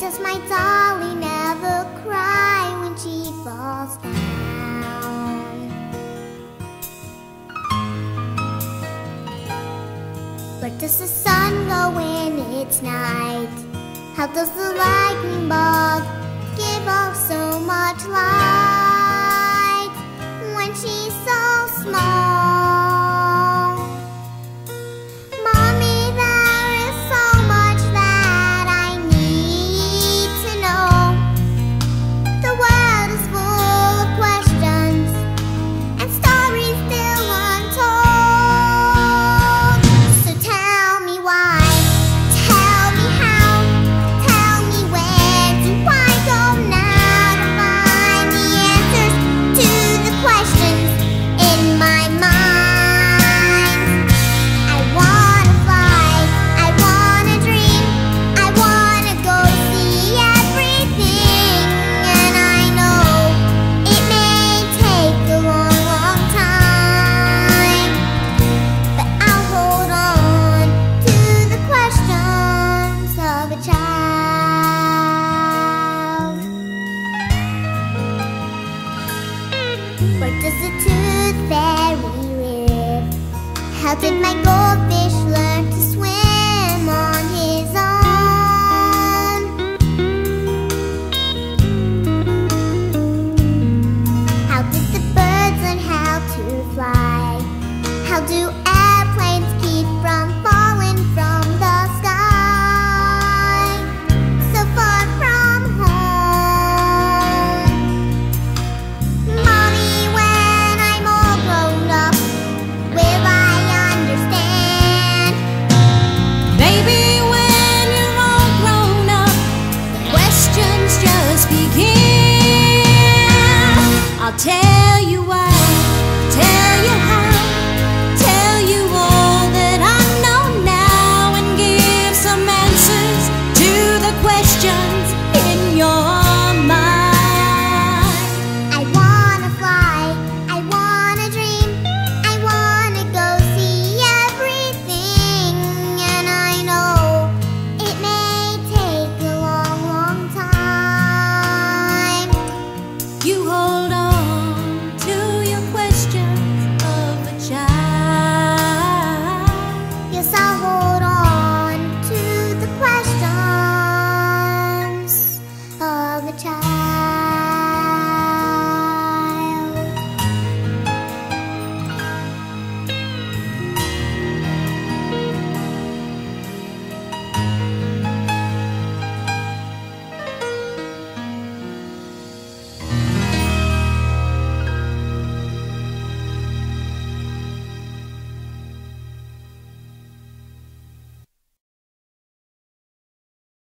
Does my dolly never cry when she falls down? Where does the sun go when it's night? How does the lightning bug give off so much light? melted my goldfish questions in your